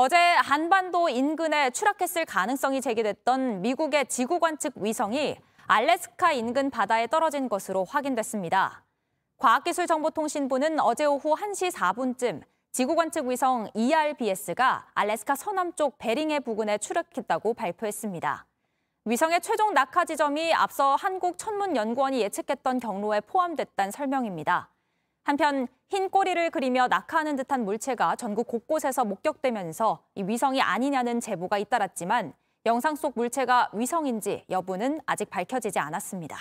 어제 한반도 인근에 추락했을 가능성이 제기됐던 미국의 지구 관측 위성이 알래스카 인근 바다에 떨어진 것으로 확인됐습니다. 과학기술정보통신부는 어제 오후 1시 4분쯤 지구 관측 위성 ERBS가 알래스카 서남쪽 베링해 부근에 추락했다고 발표했습니다. 위성의 최종 낙하 지점이 앞서 한국천문연구원이 예측했던 경로에 포함됐다는 설명입니다. 한편 흰 꼬리를 그리며 낙하하는 듯한 물체가 전국 곳곳에서 목격되면서 이 위성이 아니냐는 제보가 잇따랐지만 영상 속 물체가 위성인지 여부는 아직 밝혀지지 않았습니다.